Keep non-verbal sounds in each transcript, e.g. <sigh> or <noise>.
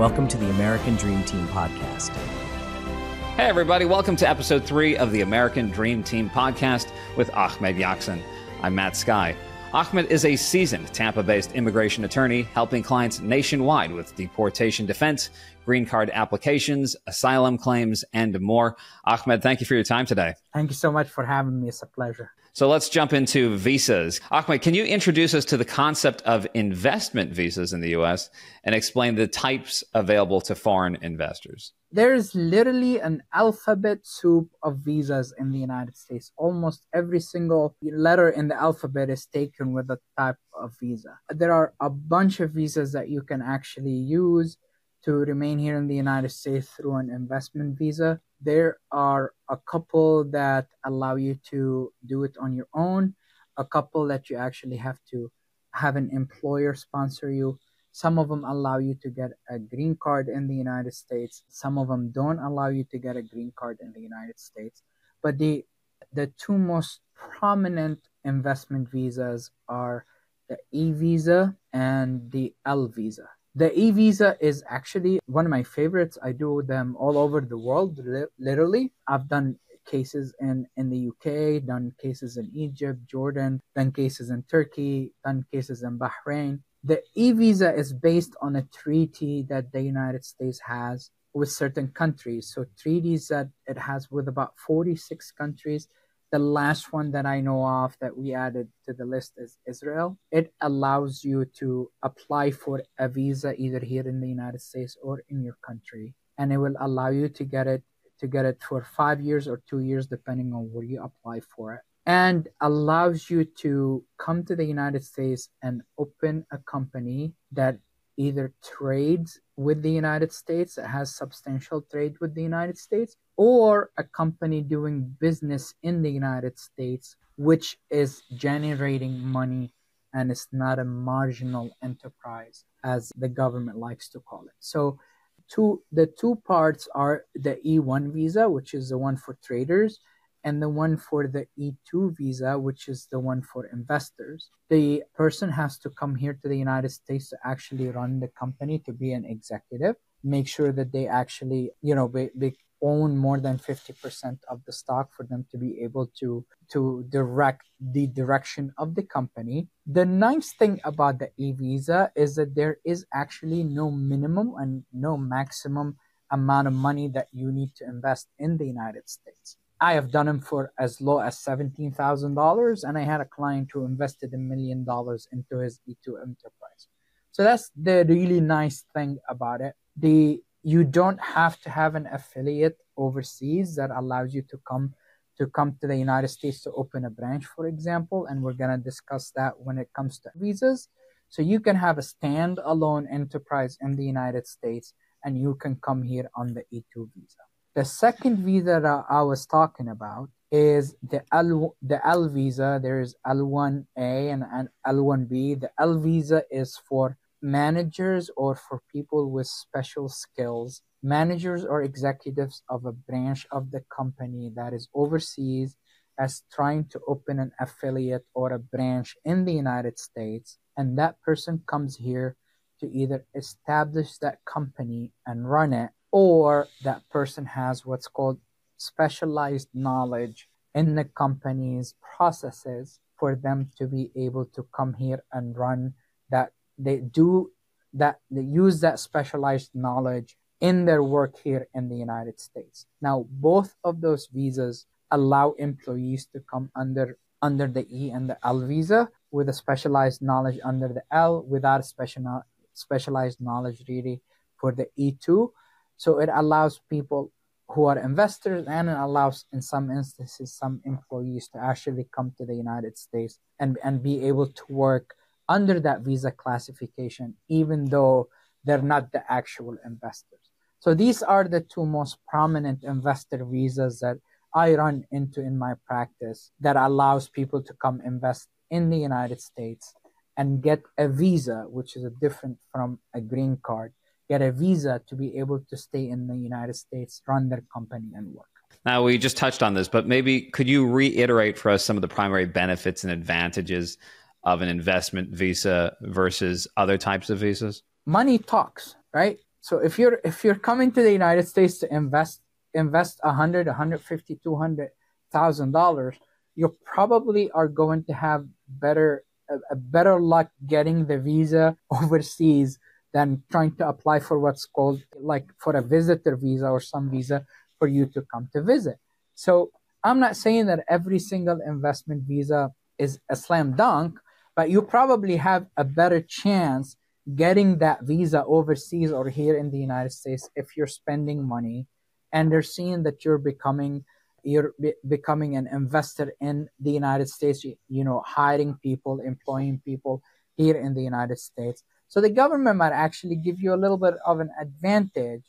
Welcome to the American Dream Team podcast. Hey, everybody, welcome to episode three of the American Dream Team podcast with Ahmed Yaksan. I'm Matt Sky. Ahmed is a seasoned Tampa based immigration attorney helping clients nationwide with deportation defense, green card applications, asylum claims, and more. Ahmed, thank you for your time today. Thank you so much for having me. It's a pleasure. So let's jump into visas. Ahmed, can you introduce us to the concept of investment visas in the US and explain the types available to foreign investors? There's literally an alphabet soup of visas in the United States. Almost every single letter in the alphabet is taken with a type of visa. There are a bunch of visas that you can actually use to remain here in the United States through an investment visa. There are a couple that allow you to do it on your own, a couple that you actually have to have an employer sponsor you. Some of them allow you to get a green card in the United States. Some of them don't allow you to get a green card in the United States. But the the two most prominent investment visas are the E visa and the L visa. The e visa is actually one of my favorites. I do them all over the world, li- literally. I've done cases in, in the UK, done cases in Egypt, Jordan, done cases in Turkey, done cases in Bahrain. The e visa is based on a treaty that the United States has with certain countries. So, treaties that it has with about 46 countries the last one that I know of that we added to the list is Israel. It allows you to apply for a visa either here in the United States or in your country, and it will allow you to get it to get it for five years or two years, depending on where you apply for it, and allows you to come to the United States and open a company that either trades with the United States, that has substantial trade with the United States, or a company doing business in the United States, which is generating money and it's not a marginal enterprise, as the government likes to call it. So, two, the two parts are the E1 visa, which is the one for traders, and the one for the E2 visa, which is the one for investors. The person has to come here to the United States to actually run the company, to be an executive, make sure that they actually, you know, they, they own more than 50% of the stock for them to be able to to direct the direction of the company the nice thing about the e-visa is that there is actually no minimum and no maximum amount of money that you need to invest in the united states I have done them for as low as seventeen thousand dollars, and I had a client who invested a million dollars into his E2 enterprise. So that's the really nice thing about it. The you don't have to have an affiliate overseas that allows you to come to come to the United States to open a branch, for example, and we're gonna discuss that when it comes to visas. So you can have a standalone enterprise in the United States, and you can come here on the E2 visa. The second visa that I was talking about is the L the L visa. There is L1A and, and L1B. The L visa is for managers or for people with special skills, managers or executives of a branch of the company that is overseas as trying to open an affiliate or a branch in the United States. And that person comes here to either establish that company and run it or that person has what's called specialized knowledge in the company's processes for them to be able to come here and run that they do that they use that specialized knowledge in their work here in the United States. Now, both of those visas allow employees to come under under the E and the L visa with a specialized knowledge under the L without special specialized knowledge really for the E2 so it allows people who are investors and it allows in some instances some employees to actually come to the United States and, and be able to work under that visa classification, even though they're not the actual investors. So these are the two most prominent investor visas that I run into in my practice that allows people to come invest in the United States and get a visa, which is different from a green card get a visa to be able to stay in the United States, run their company, and work. Now, we just touched on this, but maybe could you reiterate for us some of the primary benefits and advantages of an investment visa versus other types of visas? Money talks, right? So if you're if you're coming to the United States to invest invest a hundred, a hundred fifty, two hundred thousand dollars, you probably are going to have better a, a better luck getting the visa <laughs> overseas than trying to apply for what's called like for a visitor visa or some visa for you to come to visit. So I'm not saying that every single investment visa is a slam dunk, but you probably have a better chance getting that visa overseas or here in the United States if you're spending money and they're seeing that you're becoming you're be- becoming an investor in the United States, you, you know, hiring people, employing people here in the United States. So the government might actually give you a little bit of an advantage,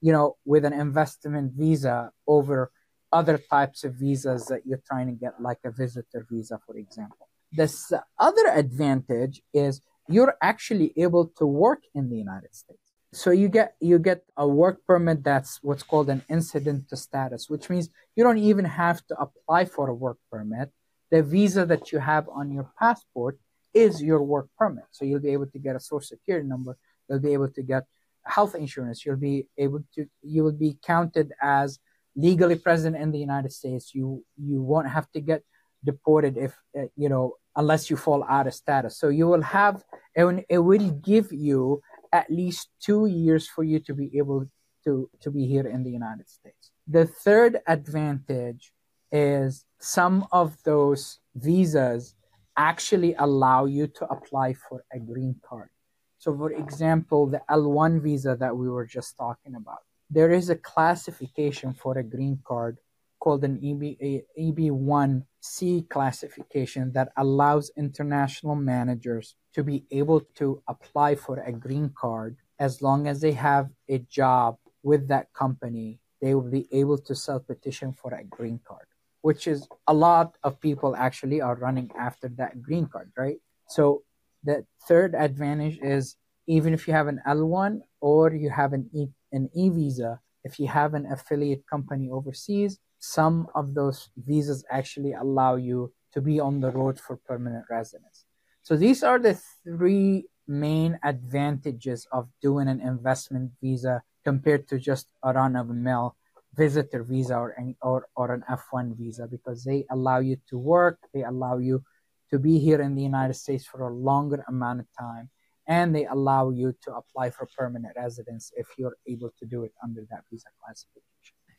you know, with an investment visa over other types of visas that you're trying to get, like a visitor visa, for example. This other advantage is you're actually able to work in the United States. So you get you get a work permit that's what's called an incident to status, which means you don't even have to apply for a work permit. The visa that you have on your passport is your work permit. So you'll be able to get a social security number, you'll be able to get health insurance, you'll be able to you will be counted as legally present in the United States. You you won't have to get deported if uh, you know unless you fall out of status. So you will have and it will give you at least two years for you to be able to, to be here in the United States. The third advantage is some of those visas actually allow you to apply for a green card. So, for example, the L1 visa that we were just talking about, there is a classification for a green card called an EB, EB1C classification that allows international managers to be able to apply for a green card as long as they have a job with that company. They will be able to self petition for a green card, which is a lot of people actually are running after that green card, right? So the third advantage is even if you have an L1 or you have an E, an e visa, if you have an affiliate company overseas, some of those visas actually allow you to be on the road for permanent residence. So these are the three main advantages of doing an investment visa compared to just a run of the mill visitor visa or, any, or, or an F1 visa because they allow you to work, they allow you to be here in the United States for a longer amount of time, and they allow you to apply for permanent residence if you're able to do it under that visa classification.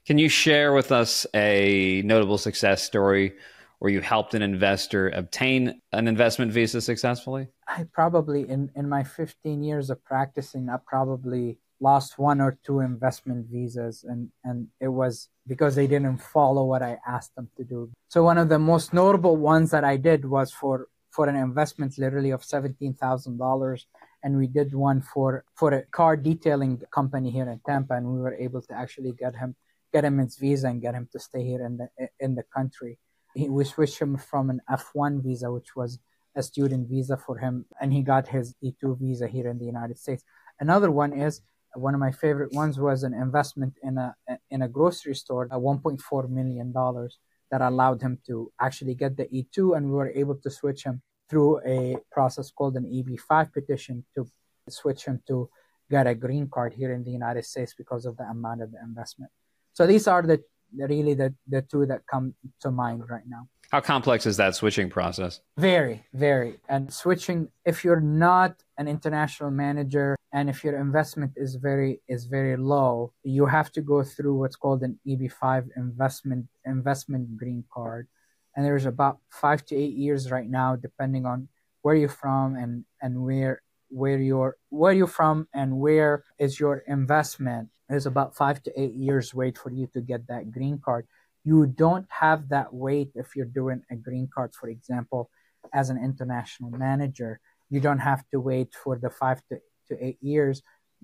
Can you share with us a notable success story where you helped an investor obtain an investment visa successfully? I probably, in, in my 15 years of practicing, I probably lost one or two investment visas and, and it was because they didn't follow what I asked them to do. So one of the most notable ones that I did was for, for an investment literally of $17,000 and we did one for, for a car detailing company here in Tampa and we were able to actually get him get him his visa and get him to stay here in the in the country. He, we switched him from an F1 visa, which was a student visa for him, and he got his E2 visa here in the United States. Another one is one of my favorite ones was an investment in a in a grocery store, uh, a 1.4 million dollars that allowed him to actually get the E2, and we were able to switch him through a process called an EB5 petition to switch him to get a green card here in the United States because of the amount of the investment. So these are the really the, the two that come to mind right now. How complex is that switching process? Very, very. And switching, if you're not an international manager and if your investment is very is very low, you have to go through what's called an EB5 investment investment green card. And there's about five to eight years right now, depending on where you're from and and where where you're where you're from and where is your investment is about five to eight years wait for you to get that green card you don't have that wait if you're doing a green card for example as an international manager you don't have to wait for the five to, to eight years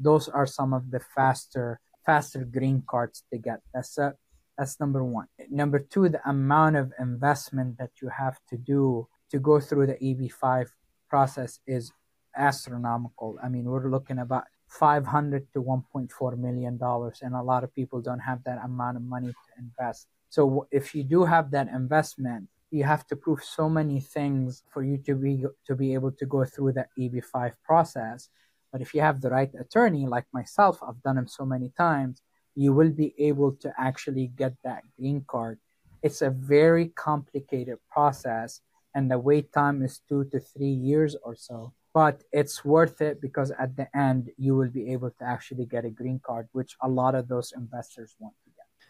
those are some of the faster faster green cards to get that's a, that's number one number two the amount of investment that you have to do to go through the eb5 process is astronomical. I mean, we're looking about 500 to 1.4 million dollars, and a lot of people don't have that amount of money to invest. So if you do have that investment, you have to prove so many things for you to be to be able to go through that EB5 process. But if you have the right attorney, like myself, I've done them so many times, you will be able to actually get that green card. It's a very complicated process, and the wait time is two to three years or so. But it's worth it because at the end, you will be able to actually get a green card, which a lot of those investors want.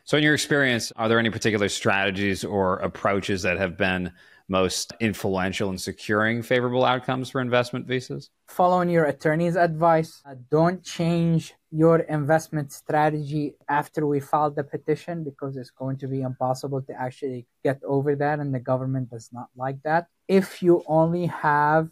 So, in your experience, are there any particular strategies or approaches that have been most influential in securing favorable outcomes for investment visas? Following your attorney's advice. Uh, don't change your investment strategy after we filed the petition because it's going to be impossible to actually get over that, and the government does not like that. If you only have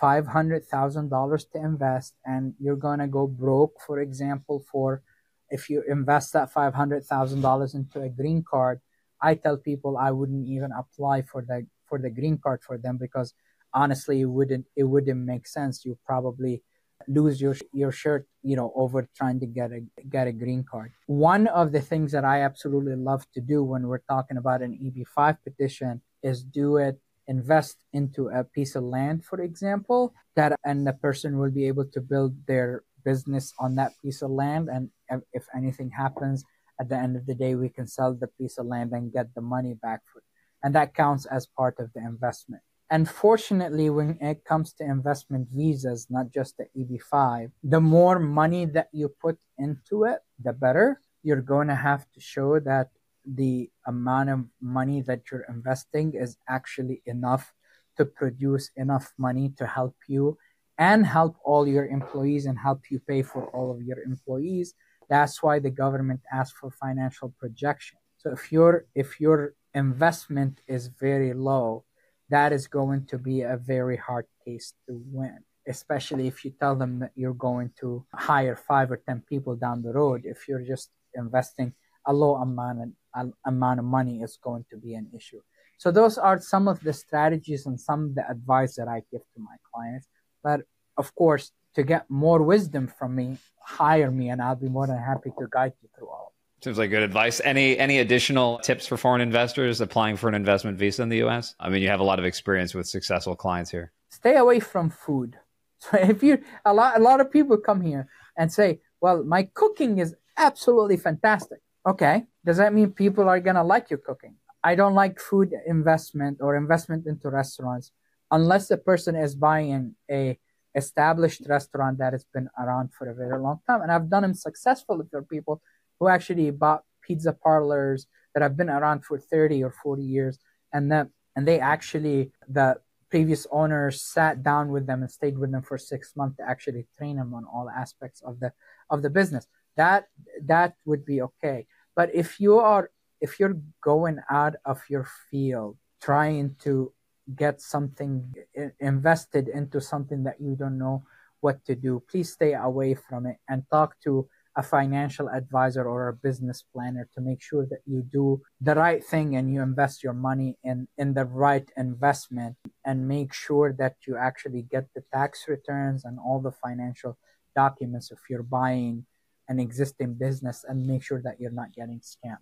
$500,000 to invest and you're going to go broke, for example, for if you invest that $500,000 into a green card, I tell people I wouldn't even apply for the for the green card for them because honestly, it wouldn't it wouldn't make sense. You probably lose your your shirt, you know, over trying to get a get a green card. One of the things that I absolutely love to do when we're talking about an EB5 petition is do it invest into a piece of land, for example, that and the person will be able to build their business on that piece of land. And if anything happens, at the end of the day, we can sell the piece of land and get the money back for and that counts as part of the investment. Unfortunately, when it comes to investment visas, not just the EB5, the more money that you put into it, the better. You're going to have to show that the amount of money that you're investing is actually enough to produce enough money to help you and help all your employees and help you pay for all of your employees. That's why the government asks for financial projection. So if your if your investment is very low, that is going to be a very hard case to win. Especially if you tell them that you're going to hire five or ten people down the road. If you're just investing a low amount of, amount of money, is going to be an issue. So those are some of the strategies and some of the advice that I give to my clients. But of course, to get more wisdom from me, hire me, and I'll be more than happy to guide you through all. Seems like good advice. Any any additional tips for foreign investors applying for an investment visa in the U.S.? I mean, you have a lot of experience with successful clients here. Stay away from food. <laughs> So if you a lot a lot of people come here and say, "Well, my cooking is absolutely fantastic." Okay, does that mean people are gonna like your cooking? I don't like food investment or investment into restaurants unless the person is buying a established restaurant that has been around for a very long time. And I've done them successfully for people who actually bought pizza parlors that have been around for 30 or 40 years. And that and they actually the previous owners sat down with them and stayed with them for six months to actually train them on all aspects of the of the business. That that would be okay. But if you are if you're going out of your field trying to get something invested into something that you don't know what to do please stay away from it and talk to a financial advisor or a business planner to make sure that you do the right thing and you invest your money in, in the right investment and make sure that you actually get the tax returns and all the financial documents if you're buying an existing business and make sure that you're not getting scammed.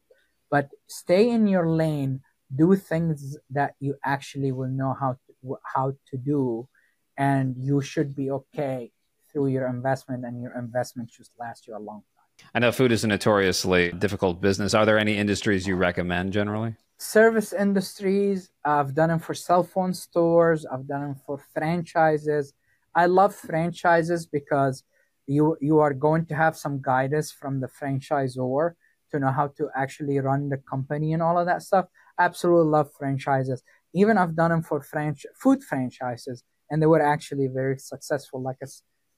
But stay in your lane, do things that you actually will know how to, how to do, and you should be okay through your investment, and your investment should last you a long time. I know food is a notoriously difficult business. Are there any industries you recommend generally? Service industries. I've done them for cell phone stores. I've done them for franchises. I love franchises because you you are going to have some guidance from the franchisor to know how to actually run the company and all of that stuff. Absolutely love franchises. Even I've done them for franch- food franchises, and they were actually very successful. Like a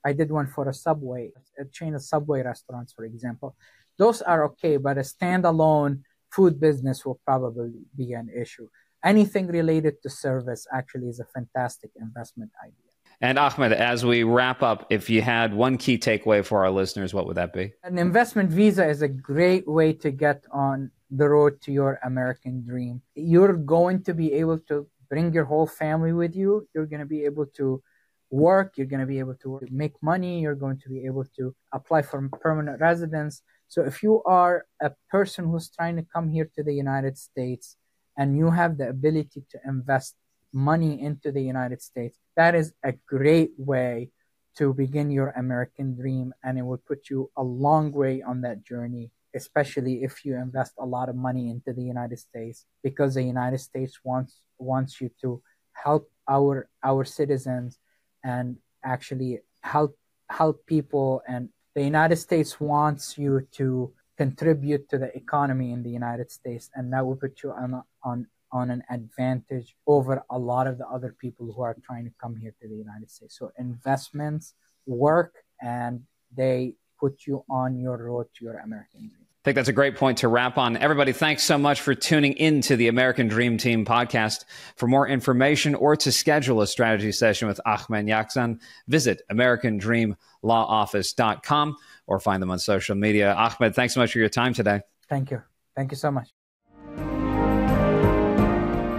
I did one for a Subway, a chain of Subway restaurants, for example. Those are okay, but a standalone food business will probably be an issue. Anything related to service actually is a fantastic investment idea. And Ahmed, as we wrap up, if you had one key takeaway for our listeners, what would that be? An investment visa is a great way to get on the road to your American dream. You're going to be able to bring your whole family with you. You're going to be able to work, you're going to be able to make money, you're going to be able to apply for permanent residence. So if you are a person who's trying to come here to the United States and you have the ability to invest money into the United States, that is a great way to begin your American dream, and it will put you a long way on that journey. Especially if you invest a lot of money into the United States, because the United States wants wants you to help our our citizens and actually help help people and the United States wants you to contribute to the economy in the United States and that will put you on on on an advantage over a lot of the other people who are trying to come here to the United States. So investments work and they put you on your road to your American dream. I think that's a great point to wrap on. Everybody, thanks so much for tuning in to the American Dream Team podcast. For more information or to schedule a strategy session with Ahmed Yaksan, visit americandreamlawoffice.com or find them on social media. Ahmed, thanks so much for your time today. Thank you. Thank you so much.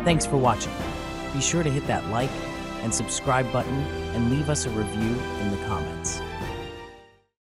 Thanks for watching. Be sure to hit that like and subscribe button and leave us a review in the comments.